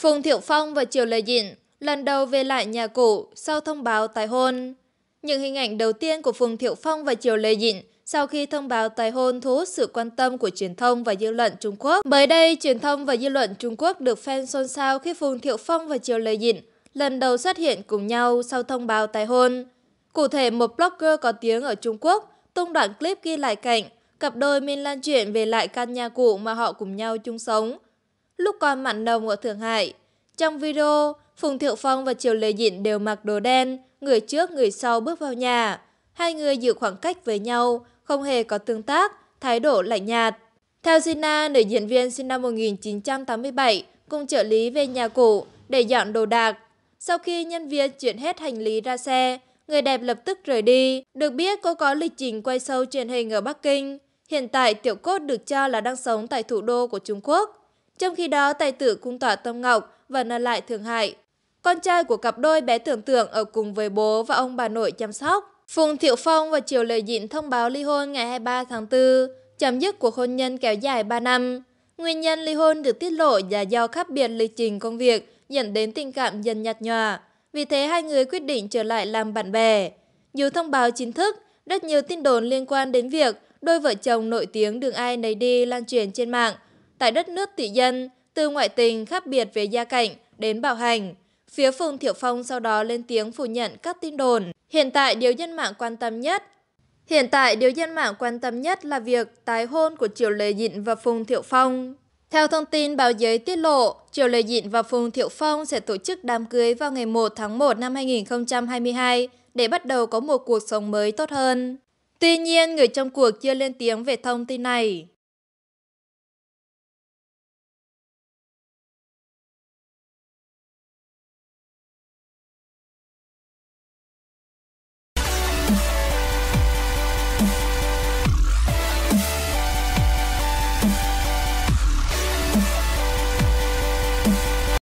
Phùng Thiệu Phong và Triều Lê Dịn lần đầu về lại nhà cũ sau thông báo tái hôn. Những hình ảnh đầu tiên của Phùng Thiệu Phong và Triều Lê Dịn sau khi thông báo tái hôn thu hút sự quan tâm của truyền thông và dư luận Trung Quốc. Mới đây, truyền thông và dư luận Trung Quốc được fan xôn xao khi Phùng Thiệu Phong và Triều Lê Dịn lần đầu xuất hiện cùng nhau sau thông báo tái hôn. Cụ thể, một blogger có tiếng ở Trung Quốc tung đoạn clip ghi lại cảnh cặp đôi Minh Lan chuyện về lại căn nhà cũ mà họ cùng nhau chung sống. Lúc còn mặn nồng ở Thượng Hải, trong video, Phùng Thiệu Phong và Triều Lê Dịn đều mặc đồ đen, người trước người sau bước vào nhà. Hai người giữ khoảng cách với nhau, không hề có tương tác, thái độ lạnh nhạt. Theo sina nữ diễn viên sinh năm 1987, cùng trợ lý về nhà cũ để dọn đồ đạc. Sau khi nhân viên chuyển hết hành lý ra xe, người đẹp lập tức rời đi. Được biết cô có lịch trình quay sâu truyền hình ở Bắc Kinh. Hiện tại Tiểu Cốt được cho là đang sống tại thủ đô của Trung Quốc. Trong khi đó, tài tử cung tỏa Tâm Ngọc vẫn ở lại Thượng Hải. Con trai của cặp đôi bé tưởng tượng ở cùng với bố và ông bà nội chăm sóc. Phùng Thiệu Phong và Triều lợi Dịn thông báo ly hôn ngày 23 tháng 4, chấm dứt cuộc hôn nhân kéo dài 3 năm. Nguyên nhân ly hôn được tiết lộ là do khác biệt lịch trình công việc dẫn đến tình cảm dần nhạt nhòa. Vì thế hai người quyết định trở lại làm bạn bè. Dù thông báo chính thức, rất nhiều tin đồn liên quan đến việc đôi vợ chồng nổi tiếng đường ai nấy đi lan truyền trên mạng. Tại đất nước tỷ dân, từ ngoại tình khác biệt về gia cảnh đến bạo hành. Phía Phùng Thiệu Phong sau đó lên tiếng phủ nhận các tin đồn. Hiện tại điều dân mạng quan tâm nhất Hiện tại điều dân mạng quan tâm nhất là việc tái hôn của Triều Lê Dịn và Phùng Thiệu Phong. Theo thông tin báo giới tiết lộ, Triều Lê Dịn và Phùng Thiệu Phong sẽ tổ chức đám cưới vào ngày 1 tháng 1 năm 2022 để bắt đầu có một cuộc sống mới tốt hơn. Tuy nhiên, người trong cuộc chưa lên tiếng về thông tin này.